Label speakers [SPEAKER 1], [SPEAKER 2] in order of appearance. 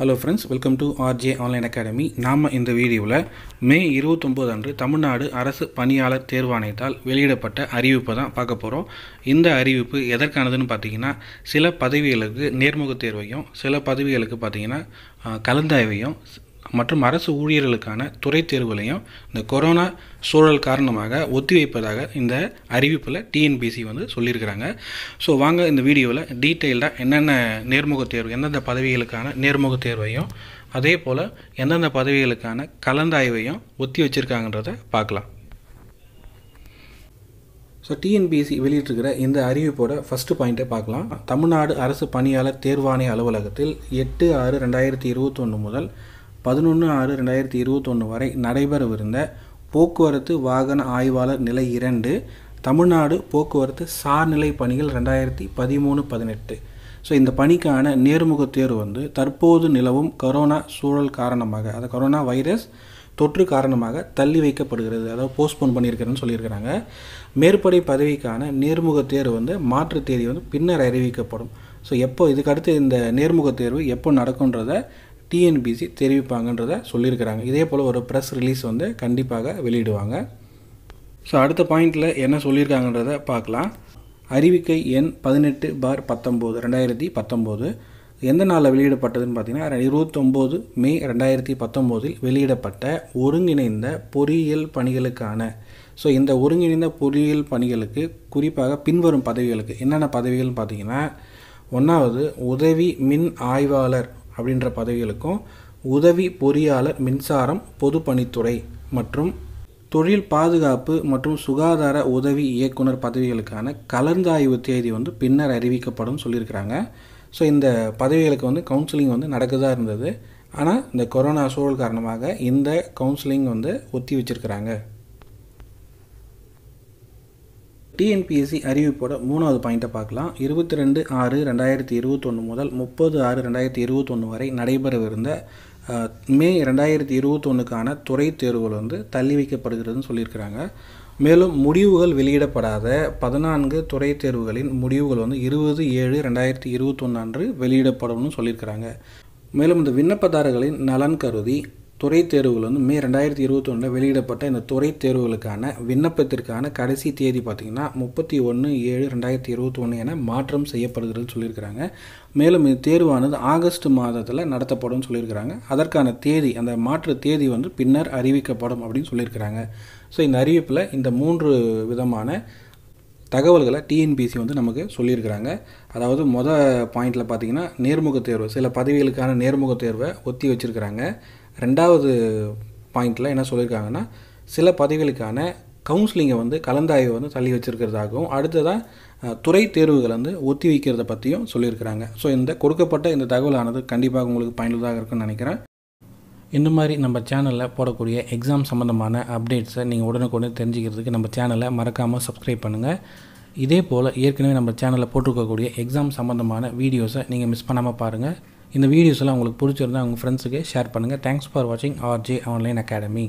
[SPEAKER 1] Hello friends welcome to RJ online academy நாம் இந்த வீடியோவில் மே இருபத்தொம்போது அன்று தமிழ்நாடு அரசு பணியாளர் தேர்வாணையத்தால் வெளியிடப்பட்ட அறிவிப்பை தான் பார்க்க போகிறோம் இந்த அறிவிப்பு எதற்கானதுன்னு பார்த்தீங்கன்னா சில பதவிகளுக்கு நேர்முகத் தேர்வையும் சில பதவிகளுக்கு பார்த்தீங்கன்னா கலந்தாய்வையும் மற்றும் அரசு ஊழியர்களுக்கான துறை தேர்வுகளையும் இந்த கொரோனா சூழல் காரணமாக ஒத்திவைப்பதாக இந்த அறிவிப்பில் டிஎன்பிசி வந்து சொல்லியிருக்கிறாங்க. ஸோ வாங்க இந்த வீடியோவில் டீட்டெயில்டாக என்னென்ன நேர்முக தேர்வு எந்தெந்த பதவிகளுக்கான நேர்முக தேர்வையும் அதே போல் எந்தெந்த பதவிகளுக்கான கலந்தாய்வையும் ஒத்தி வச்சுருக்காங்கன்றதை பார்க்கலாம். ஸோ டிஎன்பிஎஸ்சி வெளியிட்டிருக்கிற இந்த அறிவிப்போட ஃபஸ்ட்டு பாயிண்ட்டை பார்க்கலாம். தமிழ்நாடு அரசு பணியாளர் தேர்வாணைய அலுவலகத்தில் எட்டு ஆறு ரெண்டாயிரத்தி இருபத்தொன்று முதல் பதினொன்று ஆறு ரெண்டாயிரத்தி இருபத்தொன்று வரை நடைபெறவிருந்த போக்குவரத்து வாகன ஆய்வாளர் நிலை இரண்டு தமிழ்நாடு போக்குவரத்து சார்நிலை பணிகள் ரெண்டாயிரத்தி பதிமூணு பதினெட்டு. ஸோ இந்த பணிக்கான நேர்முகத் தேர்வு வந்து தற்போது நிலவும் கொரோனா சூழல் காரணமாக அது கொரோனா வைரஸ் தொற்று காரணமாக தள்ளி வைக்கப்படுகிறது. அதாவது போஸ்ட்போன் பண்ணியிருக்கிறேன்னு சொல்லியிருக்கிறாங்க. மேற்படி பதவிக்கான நேர்முகத் தேர்வு வந்து மாற்றுத் தேதி வந்து பின்னர் அறிவிக்கப்படும். ஸோ எப்போ இதுக்கடுத்து இந்த நேர்முகத் தேர்வு எப்போ நடக்குன்றதை டிஎன்பிசி தெரிவிப்பாங்கன்றத சொல்லியிருக்கிறாங்க. இதே போல் ஒரு ப்ரெஸ் ரிலீஸ் வந்து கண்டிப்பாக வெளியிடுவாங்க. ஸோ அடுத்த பாயிண்டில் என்ன சொல்லியிருக்காங்கன்றத பார்க்கலாம். அறிவிக்கை எண் பதினெட்டு பார் பத்தொம்போது ரெண்டாயிரத்தி பத்தொம்போது எந்த நாளில் வெளியிடப்பட்டதுன்னு பார்த்தீங்கன்னா இருபத்தொம்போது மே ரெண்டாயிரத்தி பத்தொம்போதில் வெளியிடப்பட்ட ஒருங்கிணைந்த பொறியியல் பணிகளுக்கான. ஸோ இந்த ஒருங்கிணைந்த பொறியியல் பணிகளுக்கு குறிப்பாக பின்வரும் பதவிகளுக்கு என்னென்ன பதவிகள்னு பார்த்தீங்கன்னா ஒன்றாவது உதவி மின் ஆய்வாளர் அப்படின்ற பதவிகளுக்கும் உதவி பொறியாளர் மின்சாரம் பொதுப்பணித்துறை மற்றும் தொழில் பாதுகாப்பு மற்றும் சுகாதார உதவி இயக்குனர் பதவிகளுக்கான கலந்தாய்வு தேதி வந்து பின்னர் அறிவிக்கப்படும் சொல்லியிருக்கிறாங்க. ஸோ இந்த பதவிகளுக்கு வந்து கவுன்சிலிங் வந்து நடக்குதாக இருந்தது. ஆனால் இந்த கொரோனா சூழல் காரணமாக இந்த கவுன்சிலிங் வந்து ஒத்தி வச்சிருக்கிறாங்க. டிஎன்பிஎஸ்சி அறிவிப்போட மூணாவது பாயிண்ட்டை பார்க்கலாம். இருபத்தி ரெண்டு ஆறு ரெண்டாயிரத்தி இருபத்தொன்று முதல் முப்பது ஆறு ரெண்டாயிரத்தி இருபத்தொன்று வரை நடைபெறவிருந்த மே ரெண்டாயிரத்தி இருபத்தொன்னுக்கான துறை தேர்வுகள் வந்து தள்ளி வைக்கப்படுகிறதுன்னு சொல்லியிருக்கிறாங்க. மேலும் முடிவுகள் வெளியிடப்படாத பதினான்கு துறை தேர்வுகளின் முடிவுகள் வந்து இருபது ஏழு ரெண்டாயிரத்தி இருபத்தொன்று அன்று வெளியிடப்படும்னு சொல்லியிருக்கிறாங்க. மேலும் இந்த விண்ணப்பதாரர்களின் நலன் கருதி துறை தேர்வுகள் வந்து மே ரெண்டாயிரத்தி இருபத்தொன்னில் வெளியிடப்பட்ட இந்த துறை தேர்வுகளுக்கான விண்ணப்பத்திற்கான கடைசி தேதி பார்த்திங்கன்னா முப்பத்தி ஒன்று ஏழு ரெண்டாயிரத்தி இருபத்தொன்று என மாற்றம் செய்யப்படுகிறதுன்னு சொல்லியிருக்கிறாங்க. மேலும் இந்த தேர்வானது ஆகஸ்ட் மாதத்தில் நடத்தப்படும் சொல்லியிருக்கிறாங்க. அதற்கான தேதி அந்த மாற்று தேதி வந்து பின்னர் அறிவிக்கப்படும் அப்படின்னு சொல்லியிருக்கிறாங்க. ஸோ இந்த அறிவிப்பில் இந்த மூன்று விதமான தகவல்களை டிஎன்பிசி வந்து நமக்கு சொல்லியிருக்கிறாங்க. அதாவது மொதல் பாயிண்டில் பார்த்தீங்கன்னா நேர்முகத் தேர்வு சில பதவிகளுக்கான நேர்முகத் தேர்வை ஒத்தி வச்சுருக்கிறாங்க. ரெண்டாவது பாயிண்டில் என்ன சொல்லியிருக்காங்கன்னா சில பதவிகளுக்கான கவுன்சிலிங்கை வந்து கலந்தாய்வை வந்து தள்ளி வச்சுருக்கிறதாகவும் அடுத்ததாக துறை தேர்வுகளை வந்து ஒத்தி வைக்கிறத பற்றியும் சொல்லியிருக்கிறாங்க. ஸோ இந்த கொடுக்கப்பட்ட இந்த தகவலானது கண்டிப்பாக உங்களுக்கு பயனுள்ளதாக இருக்கும்னு நினைக்கிறேன். இந்த மாதிரி நம்ம சேனலில் போடக்கூடிய எக்ஸாம் சம்மந்தமான அப்டேட்ஸை நீங்கள் உடனுக்குடனே தெரிஞ்சுக்கிறதுக்கு நம்ம சேனலை மறக்காமல் சப்ஸ்கிரைப் பண்ணுங்கள் இதே போல் ஏற்கனவே நம்ம சேனலில் போட்டிருக்கக்கூடிய எக்ஸாம் சம்மந்தமான வீடியோஸை நீங்கள் மிஸ் பண்ணாமல் பாருங்கள் இந்த வீடியோஸ்லாம் உங்களுக்கு பிடிச்சிருந்தா உங்கள் ஃப்ரெண்ட்ஸுக்கு ஷேர் பண்ணுங்கள் தேங்க்ஸ் ஃபார் வாட்சிங் ஆர்ஜே ஆன்லைன் அகாடமி